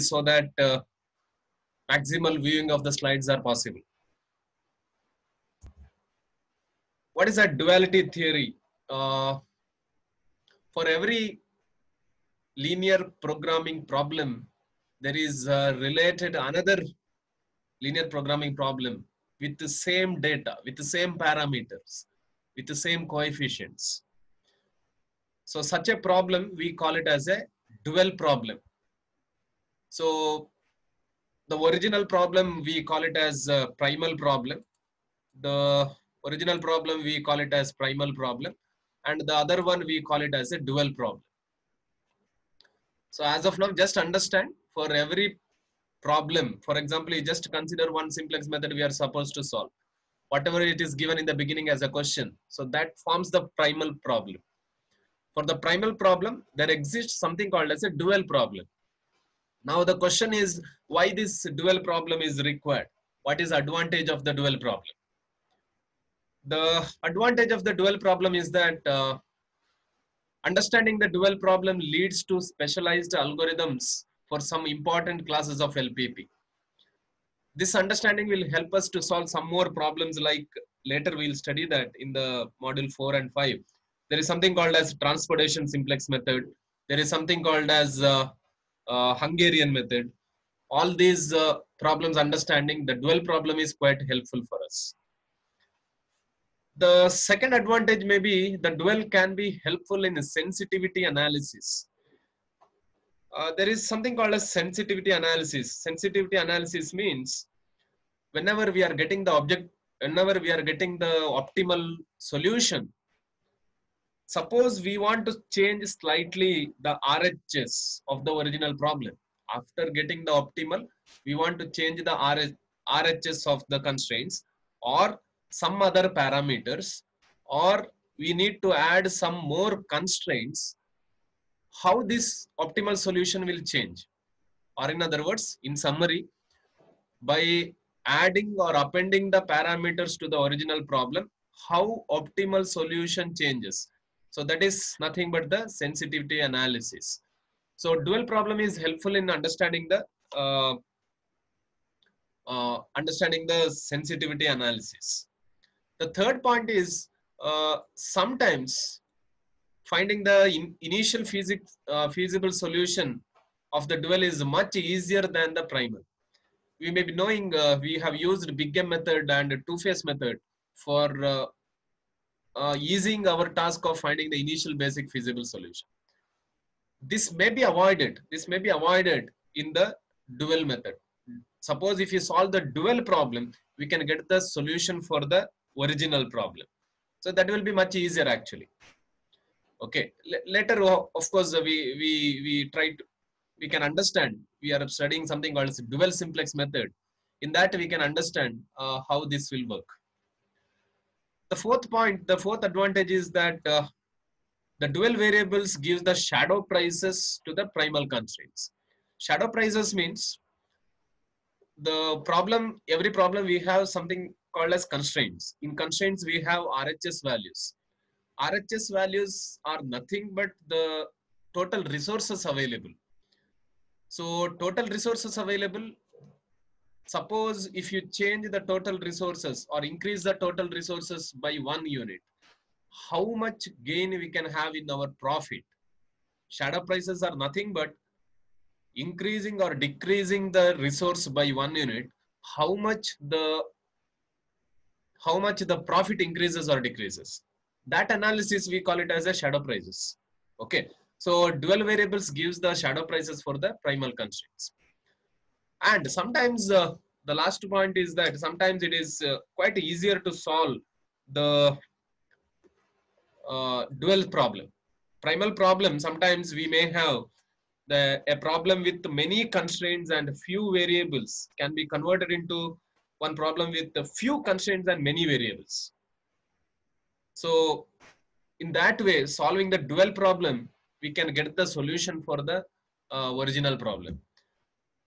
so that uh, maximal viewing of the slides are possible. What is a duality theory? Uh, for every linear programming problem, there is uh, related another linear programming problem with the same data, with the same parameters, with the same coefficients. So such a problem, we call it as a dual problem. So the original problem, we call it as a primal problem. The original problem, we call it as primal problem. And the other one, we call it as a dual problem. So as of now, just understand for every problem, for example, you just consider one simplex method we are supposed to solve. Whatever it is given in the beginning as a question. So that forms the primal problem. For the primal problem, there exists something called as a dual problem. Now the question is why this dual problem is required? What is advantage of the dual problem? The advantage of the dual problem is that uh, understanding the dual problem leads to specialized algorithms for some important classes of LPP. This understanding will help us to solve some more problems like later we'll study that in the module 4 and 5. There is something called as transportation simplex method. There is something called as uh, Hungarian method. All these uh, problems understanding the dual problem is quite helpful for us. The second advantage may be the dual can be helpful in sensitivity analysis. Uh, there is something called as sensitivity analysis. Sensitivity analysis means whenever we are getting the object, whenever we are getting the optimal solution, suppose we want to change slightly the RHS of the original problem. After getting the optimal, we want to change the RH, RHS of the constraints or some other parameters or we need to add some more constraints. How this optimal solution will change? Or in other words in summary by adding or appending the parameters to the original problem how optimal solution changes so that is nothing but the sensitivity analysis so dual problem is helpful in understanding the uh, uh, understanding the sensitivity analysis the third point is uh, sometimes finding the in initial uh, feasible solution of the dual is much easier than the primal. We may be knowing uh, we have used big M method and two-phase method for uh, easing our task of finding the initial basic feasible solution. This may be avoided. This may be avoided in the dual method. Suppose if you solve the dual problem, we can get the solution for the original problem. So that will be much easier actually okay L later of course we we we try to we can understand we are studying something called dual simplex method in that we can understand uh, how this will work the fourth point the fourth advantage is that uh, the dual variables gives the shadow prices to the primal constraints. Shadow prices means the problem every problem we have something called as constraints. In constraints we have rhs values. RHS values are nothing but the total resources available. So total resources available, suppose if you change the total resources or increase the total resources by one unit, how much gain we can have in our profit? Shadow prices are nothing but increasing or decreasing the resource by one unit, how much the how much the profit increases or decreases? That analysis we call it as a shadow prices. Okay. So dual variables gives the shadow prices for the primal constraints and sometimes uh, the last point is that sometimes it is uh, quite easier to solve the uh, dual problem primal problem sometimes we may have the a problem with many constraints and few variables can be converted into one problem with a few constraints and many variables so in that way, solving the dual problem, we can get the solution for the uh, original problem.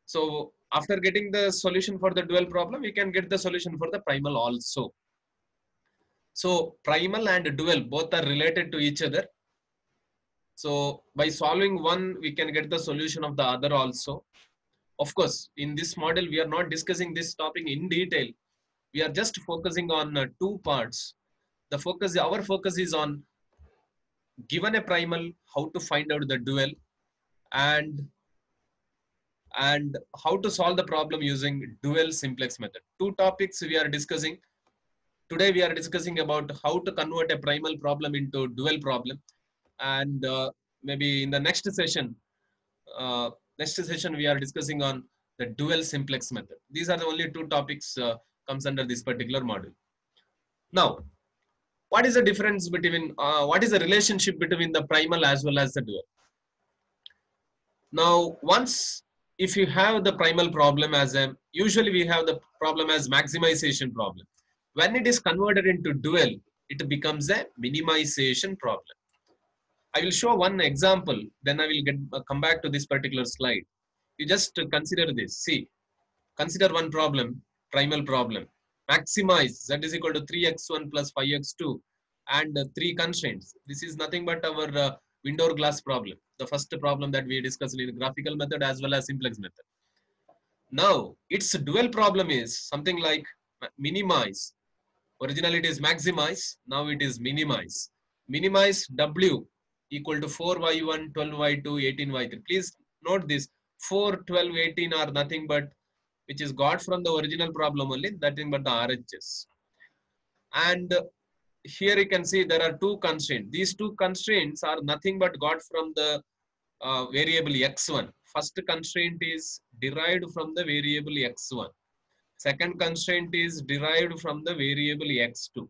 So after getting the solution for the dual problem, we can get the solution for the primal also. So primal and dual both are related to each other. So by solving one, we can get the solution of the other also. of course, in this model, we are not discussing this topic in detail. We are just focusing on uh, two parts. The focus, our focus is on given a primal, how to find out the dual and and how to solve the problem using dual simplex method. Two topics we are discussing. Today we are discussing about how to convert a primal problem into dual problem. And uh, maybe in the next session, uh, next session we are discussing on the dual simplex method. These are the only two topics uh, comes under this particular module. Now, what is the difference between, uh, what is the relationship between the primal as well as the dual? Now, once if you have the primal problem as a, usually we have the problem as maximization problem. When it is converted into dual, it becomes a minimization problem. I will show one example, then I will get uh, come back to this particular slide. You just consider this. See, consider one problem, primal problem. Maximize z is equal to 3x1 plus 5x2 and uh, three constraints. This is nothing but our uh, Wyndor Glass problem, the first problem that we discussed in graphical method as well as simplex method. Now, its dual problem is something like minimize. Originally it is maximize, now it is minimize. Minimize W equal to 4y1, 12y2, 18y3. Please note this 4, 12, 18 are nothing but which is got from the original problem only, nothing but the RHS. And here you can see there are two constraints. These two constraints are nothing but got from the uh, variable x1. First constraint is derived from the variable x1. Second constraint is derived from the variable x2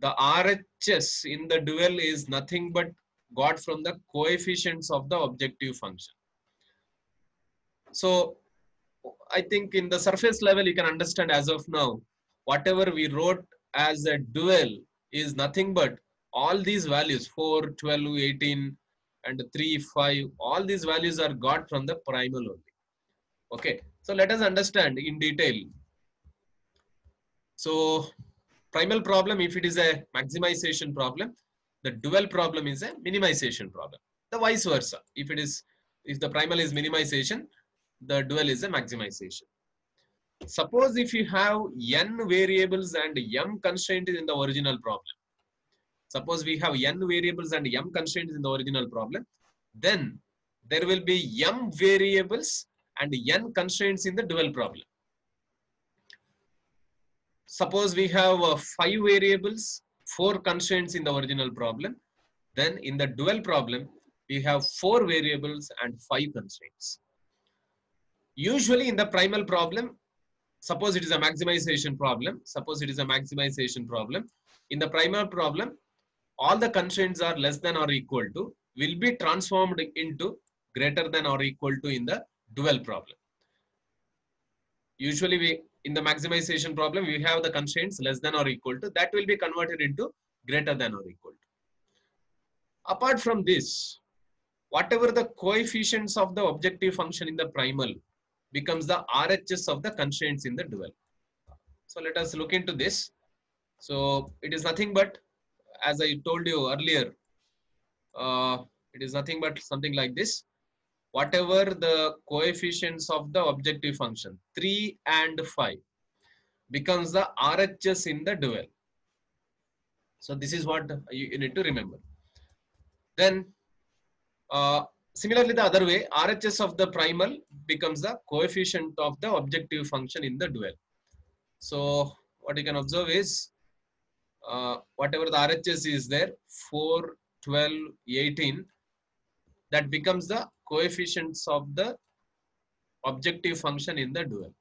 the RHS in the dual is nothing but got from the coefficients of the objective function. So I think in the surface level, you can understand as of now, whatever we wrote as a dual is nothing but all these values 4, 12, 18 and 3, 5, all these values are got from the primal only. Okay, so let us understand in detail. So primal problem, if it is a maximization problem, the dual problem is a minimization problem. The vice versa. If it is, if the primal is minimization, the dual is a maximization. Suppose if you have n variables and m constraints in the original problem. Suppose we have n variables and m constraints in the original problem, then there will be m variables and n constraints in the dual problem. Suppose we have uh, five variables, four constraints in the original problem. Then in the dual problem, we have four variables and five constraints. Usually in the primal problem, suppose it is a maximization problem. Suppose it is a maximization problem. In the primal problem, all the constraints are less than or equal to will be transformed into greater than or equal to in the dual problem. Usually we in the maximization problem, we have the constraints less than or equal to, that will be converted into greater than or equal to. Apart from this, whatever the coefficients of the objective function in the primal becomes the RHS of the constraints in the dual. So let us look into this. So it is nothing but, as I told you earlier, uh, it is nothing but something like this whatever the coefficients of the objective function 3 and 5 becomes the RHS in the dual. So this is what you, need to remember. Then uh, similarly the other way RHS of the primal becomes the coefficient of the objective function in the dual. So what you can observe is uh, whatever the RHS is there 4, 12, 18 that becomes the coefficients of the objective function in the dual.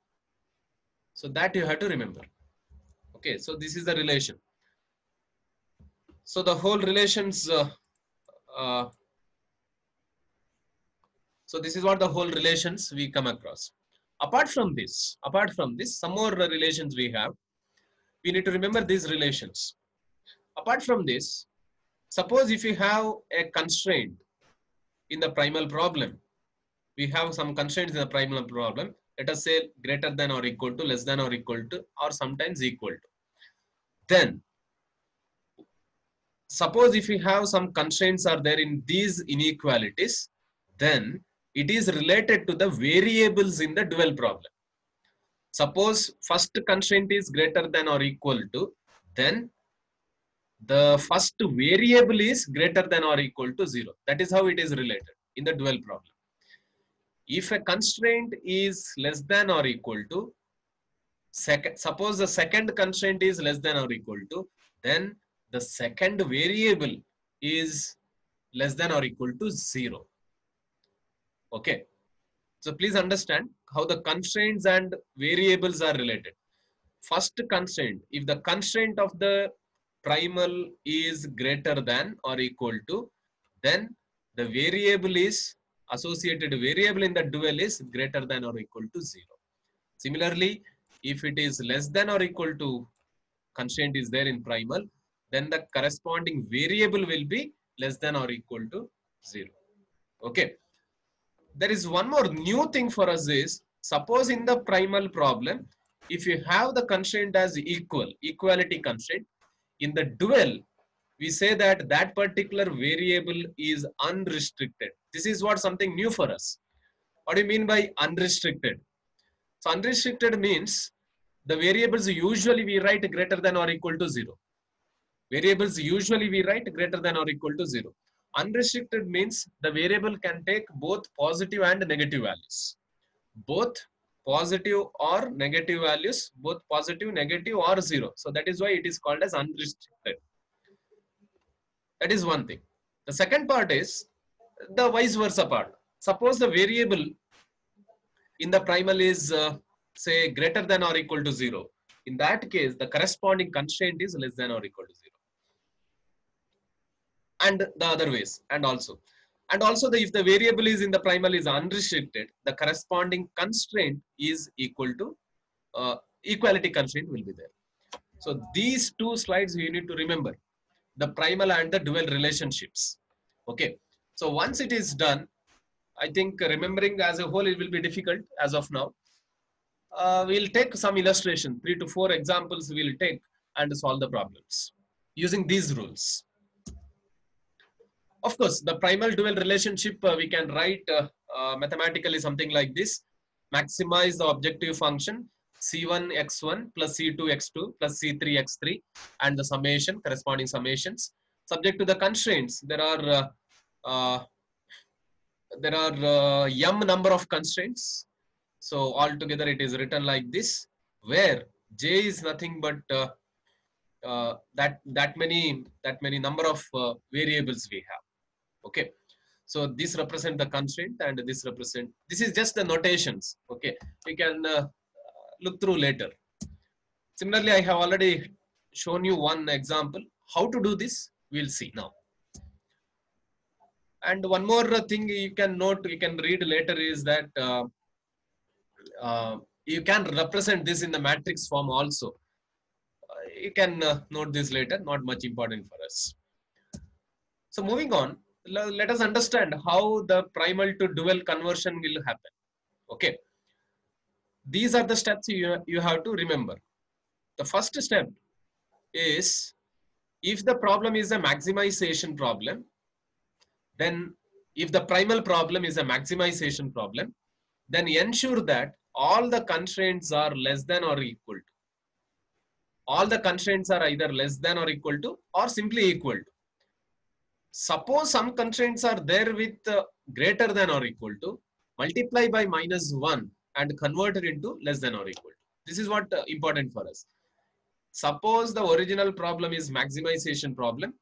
So that you have to remember. Okay, so this is the relation. So the whole relations, uh, uh, so this is what the whole relations we come across. Apart from this, apart from this, some more relations we have. We need to remember these relations. Apart from this, suppose if you have a constraint in the primal problem, we have some constraints in the primal problem. Let us say greater than or equal to, less than or equal to, or sometimes equal to. Then, suppose if we have some constraints are there in these inequalities, then it is related to the variables in the dual problem. Suppose first constraint is greater than or equal to, then the first variable is greater than or equal to zero. That is how it is related in the dual problem. If a constraint is less than or equal to, second, suppose the second constraint is less than or equal to, then the second variable is less than or equal to zero. Okay. So please understand how the constraints and variables are related. First constraint, if the constraint of the primal is greater than or equal to, then the variable is associated variable in the dual is greater than or equal to zero. Similarly, if it is less than or equal to constraint is there in primal, then the corresponding variable will be less than or equal to zero. Okay. There is one more new thing for us is suppose in the primal problem, if you have the constraint as equal, equality constraint, in the dual, we say that that particular variable is unrestricted. This is what something new for us. What do you mean by unrestricted? So unrestricted means the variables usually we write greater than or equal to zero. Variables usually we write greater than or equal to zero. Unrestricted means the variable can take both positive and negative values. Both positive or negative values, both positive, negative or zero. So that is why it is called as unrestricted. That is one thing. The second part is the vice versa part. Suppose the variable in the primal is uh, say greater than or equal to zero. In that case, the corresponding constraint is less than or equal to zero. And the other ways, and also. And also, the, if the variable is in the primal is unrestricted, the corresponding constraint is equal to uh, equality constraint will be there. So these two slides you need to remember the primal and the dual relationships. Okay. So once it is done, I think remembering as a whole, it will be difficult as of now. Uh, we'll take some illustration, three to four examples we'll take and solve the problems using these rules. Of course, the primal dual relationship uh, we can write uh, uh mathematically something like this. Maximize the objective function C1 x1 plus C2 x2 plus C3 x3 and the summation, corresponding summations. Subject to the constraints, there are uh, uh, there are m number of constraints. So altogether it is written like this, where j is nothing but uh, uh, that that many that many number of uh, variables we have. Okay, so this represent the constraint and this represent this is just the notations. Okay, we can uh, look through later. Similarly, I have already shown you one example. How to do this, we'll see now. And one more thing you can note, you can read later is that uh, uh, you can represent this in the matrix form also. Uh, you can uh, note this later, not much important for us. So moving on, let us understand how the primal to dual conversion will happen. Okay. These are the steps you, you have to remember. The first step is if the problem is a maximization problem, then if the primal problem is a maximization problem, then ensure that all the constraints are less than or equal to. All the constraints are either less than or equal to or simply equal to. Suppose some constraints are there with uh, greater than or equal to, multiply by minus 1 and convert it into less than or equal to. This is what uh, important for us. Suppose the original problem is maximization problem.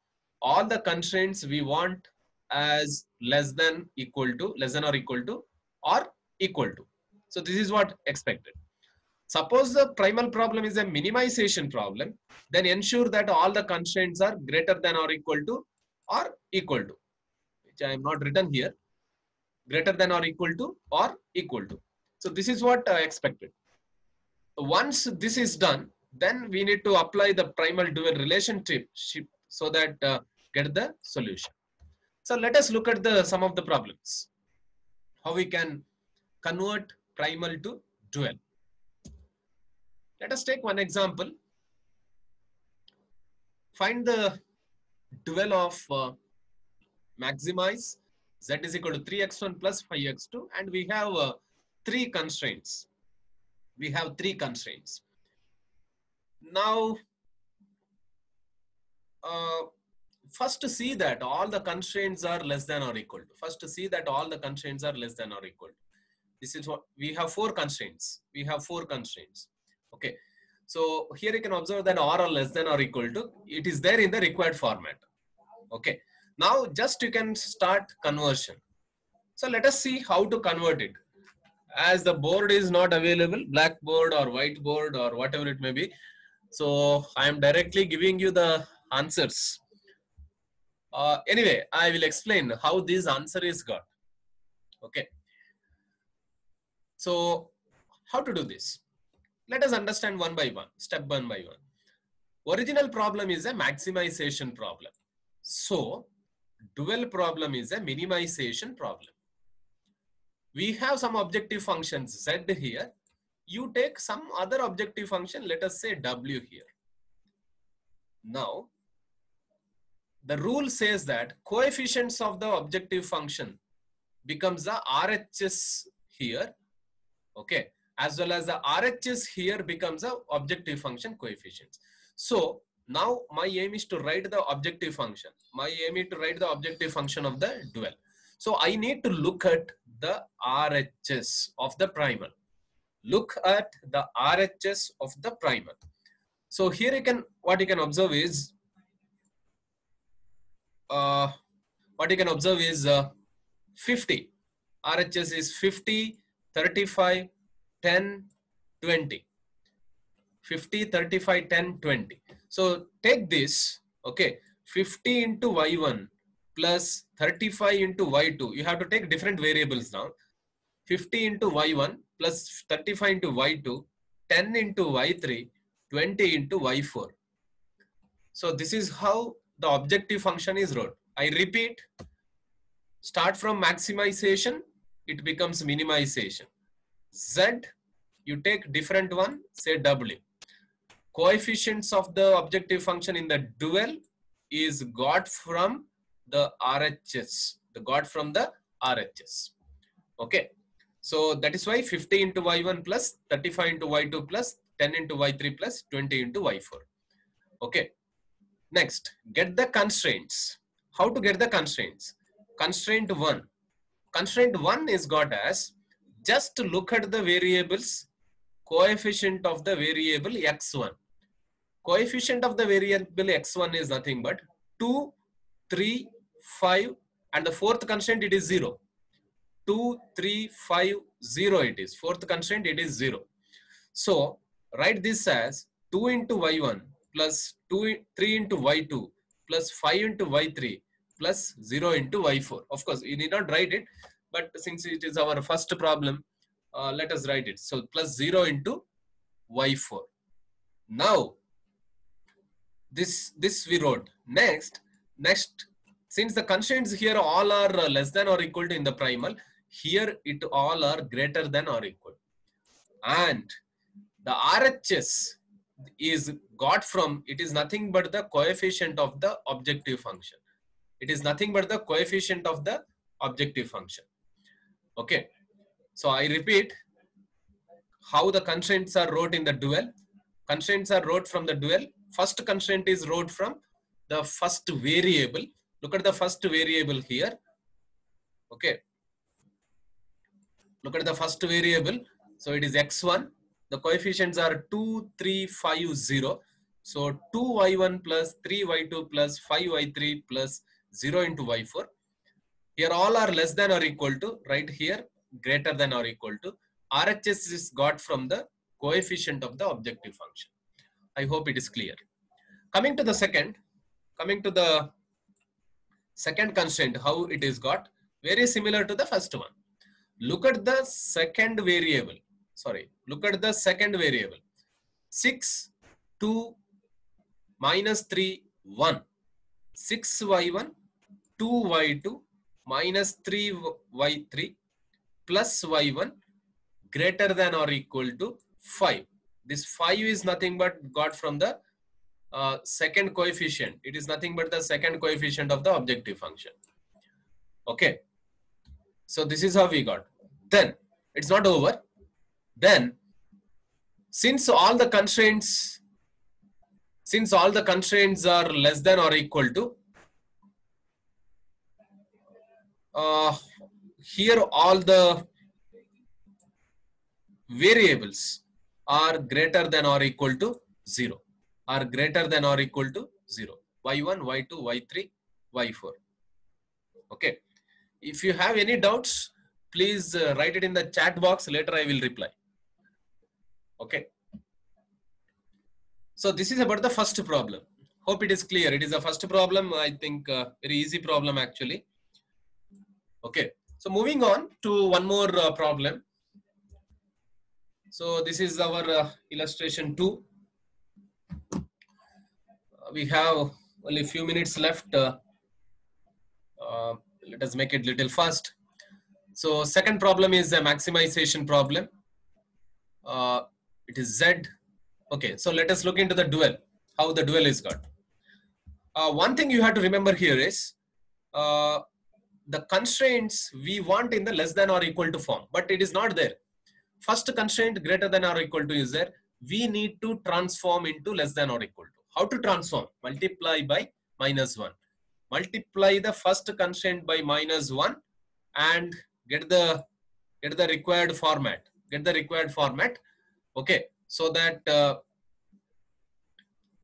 All the constraints we want as less than equal to, less than or equal to, or equal to. So this is what expected. Suppose the primal problem is a minimization problem, then ensure that all the constraints are greater than or equal to or equal to, which I am not written here, greater than or equal to or equal to. So this is what uh, expected. Once this is done, then we need to apply the primal dual relationship so that uh, get the solution. So let us look at the some of the problems. How we can convert primal to dual. Let us take one example. Find the dual of uh, maximize z is equal to 3x1 plus 5x2 and we have uh, three constraints. We have three constraints. Now, uh, first to see that all the constraints are less than or equal to. First to see that all the constraints are less than or equal to. This is what we have four constraints. We have four constraints. Okay. So here you can observe that R are less than or equal to. It is there in the required format. Okay. Now just you can start conversion. So let us see how to convert it. As the board is not available, blackboard or whiteboard or whatever it may be. So I am directly giving you the answers. Uh, anyway, I will explain how this answer is got. Okay. So how to do this? Let us understand one by one, step one by one. Original problem is a maximization problem. So dual problem is a minimization problem. We have some objective functions z here. You take some other objective function, let us say w here. Now, the rule says that coefficients of the objective function becomes the RHS here, okay, as well as the RHS here becomes a objective function coefficients. So now my aim is to write the objective function. My aim is to write the objective function of the dual. So I need to look at the RHS of the primal. Look at the RHS of the primal. So here you can, what you can observe is, uh, what you can observe is uh, 50. RHS is 50, 35, 10, 20. 50, 35, 10, 20. So take this, okay, 50 into y1 plus 35 into y2. You have to take different variables now. 50 into y1 plus 35 into y2, 10 into y3, 20 into y4. So this is how the objective function is wrote. I repeat, start from maximization, it becomes minimization. Z, you take different one, say W. Coefficients of the objective function in the dual is got from the RHS, the got from the RHS. Okay. So that is why 50 into y1 plus 35 into y2 plus 10 into y3 plus 20 into y4. Okay. Next, get the constraints. How to get the constraints? Constraint 1. Constraint 1 is got as just look at the variables coefficient of the variable x1. Coefficient of the variable x1 is nothing but 2, 3, 5 and the fourth constraint it is 0. 2, 3, 5, 0 it is. Fourth constraint it is 0. So write this as 2 into y1 plus 2, 3 into y2 plus 5 into y3 plus 0 into y4. Of course, you need not write it, but since it is our first problem, uh, let us write it. So plus 0 into y4. Now, this, this we wrote. Next, next, since the constraints here all are uh, less than or equal to in the primal, here it all are greater than or equal. And the RHS is got from, it is nothing but the coefficient of the objective function. It is nothing but the coefficient of the objective function. Okay. So I repeat how the constraints are wrote in the dual. Constraints are wrote from the dual. First constraint is wrote from the first variable. Look at the first variable here. Okay. Look at the first variable. So it is x1. The coefficients are 2, 3, 5, 0. So 2y1 plus 3y2 plus 5y3 plus 0 into y4. Here all are less than or equal to, right here, greater than or equal to. RHS is got from the coefficient of the objective function. I hope it is clear. Coming to the second, coming to the second constraint, how it is got, very similar to the first one. Look at the second variable. Sorry, look at the second variable. 6, 2, minus 3, 1. 6y1, 2y2, minus 3y3, plus y1, greater than or equal to 5. This 5 is nothing but got from the uh, second coefficient. It is nothing but the second coefficient of the objective function. Okay. So this is how we got. Then it's not over. Then since all the constraints, since all the constraints are less than or equal to, uh, here all the variables are greater than or equal to 0 are greater than or equal to 0 y1 y2 y3 y4 okay. If you have any doubts please uh, write it in the chat box. Later i will reply. Okay. So this is about the first problem. Hope it is clear. It is the first problem. I think uh, very easy problem actually okay. So moving on to one more uh, problem. So this is our uh, illustration 2 uh, we have only a few minutes left uh, uh, let us make it little fast. So second problem is a maximization problem. Uh, it is z. Okay. So let us look into the dual how the dual is got. One thing you have to remember here is the constraints we want in the less than or equal to form but it is not there. First constraint greater than or equal to is there we need to transform into less than or equal to. How to transform? Multiply by minus 1 multiply the first constraint by minus 1 and get the get the required format. Get the required format. Okay so that uh,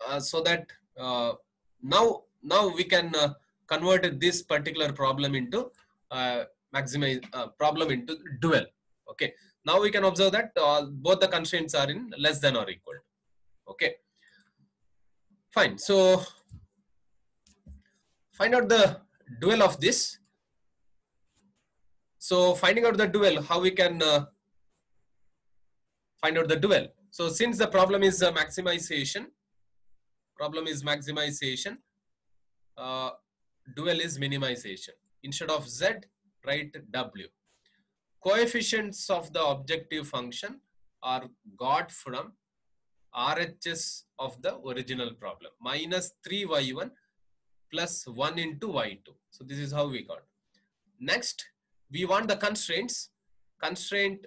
uh, so that uh, now now we can uh, convert this particular problem into uh, maximize uh, problem into dual. Okay. Now we can observe that uh, both the constraints are in less than or equal. Okay. Fine. So find out the dual of this. So finding out the dual how we can uh, find out the dual. So since the problem is uh, maximization problem is maximization uh, dual is minimization instead of z write w coefficients of the objective function are got from RHS of the original problem minus 3y1 plus 1 into y2. So this is how we got. Next, we want the constraints. Constraint,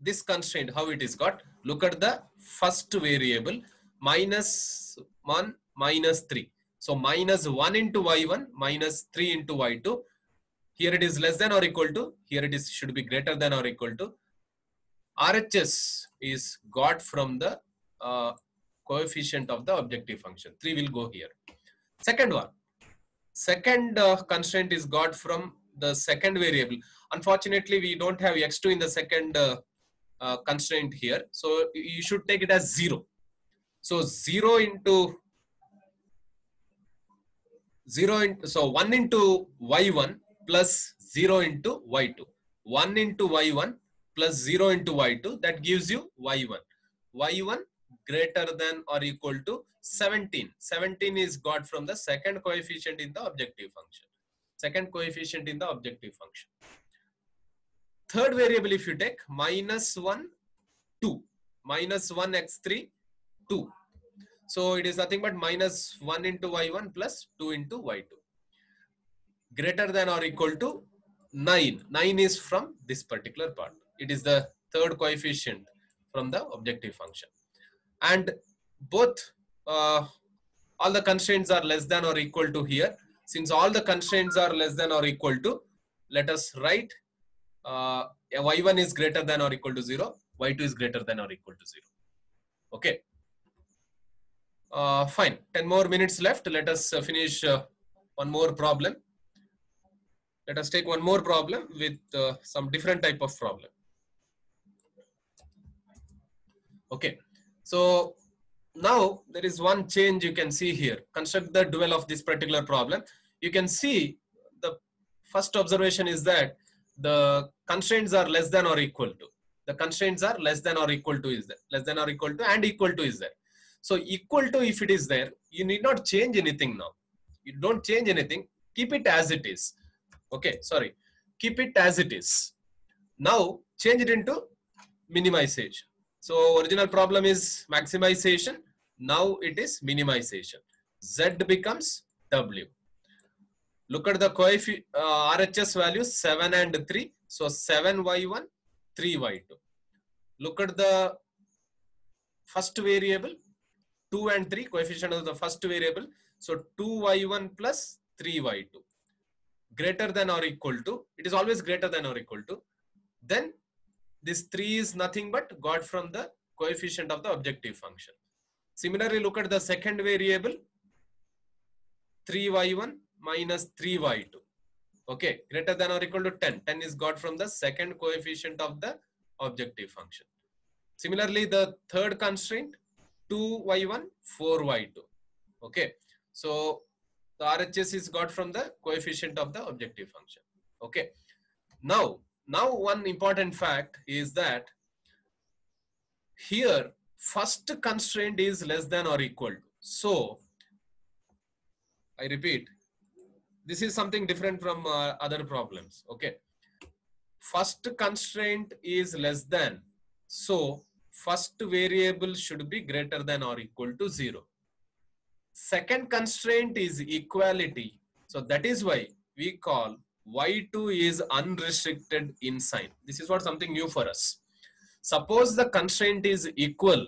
this constraint, how it is got. Look at the first variable minus 1 minus 3. So minus 1 into y1 minus 3 into y2 here it is less than or equal to here it is should be greater than or equal to. RHS is got from the uh, coefficient of the objective function. 3 will go here. Second one. Second uh, constraint is got from the second variable. Unfortunately we don't have x2 in the second uh, uh, constraint here. So you should take it as 0 so 0 into 0 into so 1 into y1 plus 0 into y2. 1 into y1 plus 0 into y2 that gives you y1. y1 greater than or equal to 17. 17 is got from the second coefficient in the objective function. Second coefficient in the objective function. Third variable if you take minus 1, 2. Minus 1 x3, 2. So it is nothing but minus 1 into y1 plus 2 into y2 greater than or equal to 9. 9 is from this particular part. It is the third coefficient from the objective function. And both, uh, all the constraints are less than or equal to here. Since all the constraints are less than or equal to, let us write uh, y1 is greater than or equal to 0, y2 is greater than or equal to 0. Okay. Uh, fine. 10 more minutes left. Let us uh, finish uh, one more problem let us take one more problem with uh, some different type of problem. Okay, so now there is one change you can see here. Construct the dual of this particular problem. You can see the first observation is that the constraints are less than or equal to. The constraints are less than or equal to is there. Less than or equal to and equal to is there. So equal to if it is there, you need not change anything now. You don't change anything. Keep it as it is okay sorry keep it as it is now change it into minimization so original problem is maximization now it is minimization z becomes w Look at the uh, RHS values 7 and 3. So 7y1, 3y2. Look at the first variable 2 and 3 coefficient of the first variable. So 2y1 plus 3y2 greater than or equal to, it is always greater than or equal to, then this 3 is nothing but got from the coefficient of the objective function. Similarly, look at the second variable 3y1 minus 3y2. Okay, greater than or equal to 10. 10 is got from the second coefficient of the objective function. Similarly, the third constraint 2y1, 4y2. Okay, so the RHS is got from the coefficient of the objective function. Okay, now, now one important fact is that here first constraint is less than or equal to. So, I repeat, this is something different from uh, other problems. Okay. First constraint is less than. So, first variable should be greater than or equal to 0. Second constraint is equality. So, that is why we call y2 is unrestricted in sign. This is what something new for us. Suppose the constraint is equal,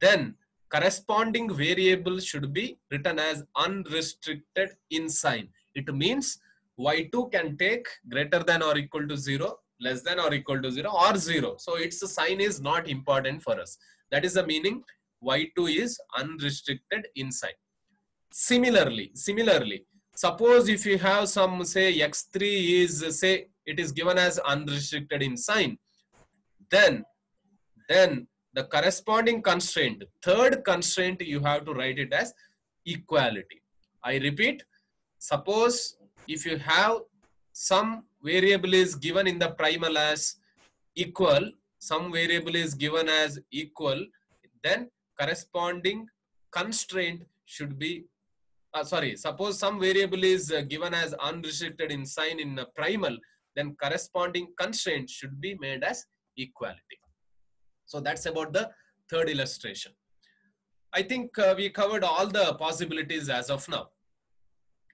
then corresponding variable should be written as unrestricted in sign. It means y2 can take greater than or equal to 0, less than or equal to 0 or 0. So its sign is not important for us. That is the meaning y2 is unrestricted in sign. Similarly, similarly, suppose if you have some say x3 is say it is given as unrestricted in sign, then then the corresponding constraint, third constraint, you have to write it as equality. I repeat, suppose if you have some variable is given in the primal as equal, some variable is given as equal, then corresponding constraint should be, uh, sorry, suppose some variable is uh, given as unrestricted in sign in the primal, then corresponding constraint should be made as equality. So that's about the third illustration. I think uh, we covered all the possibilities as of now.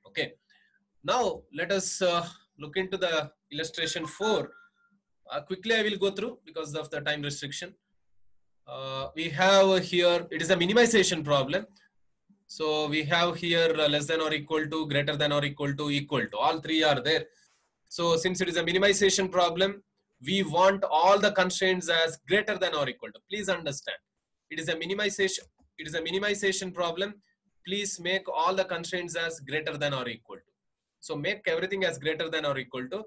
Okay. Now let us uh, look into the illustration four. Uh, quickly I will go through because of the time restriction. Uh, we have here, it is a minimization problem. So we have here uh, less than or equal to, greater than or equal to, equal to. All three are there. So since it is a minimization problem, we want all the constraints as greater than or equal to. Please understand. It is a minimization. It is a minimization problem. Please make all the constraints as greater than or equal to. So make everything as greater than or equal to.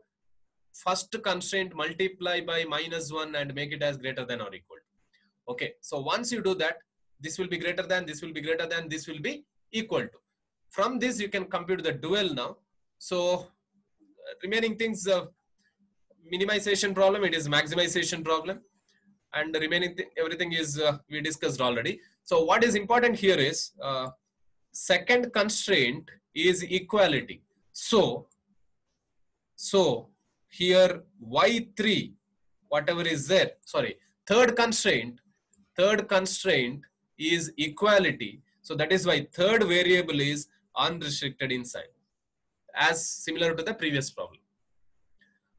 First constraint multiply by minus 1 and make it as greater than or equal to. Okay. So once you do that, this will be greater than, this will be greater than, this will be equal to. From this, you can compute the dual now. So remaining things, uh, minimization problem, it is maximization problem. And the remaining th everything is uh, we discussed already. So what is important here is uh, second constraint is equality. So, so here y3, whatever is there, sorry, third constraint, third constraint is equality. So that is why third variable is unrestricted in sign as similar to the previous problem.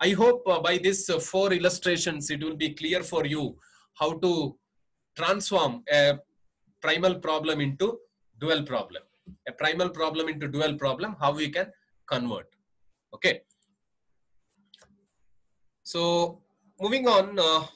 I hope uh, by this uh, four illustrations, it will be clear for you how to transform a primal problem into dual problem. A primal problem into dual problem, how we can convert. Okay. So moving on, uh,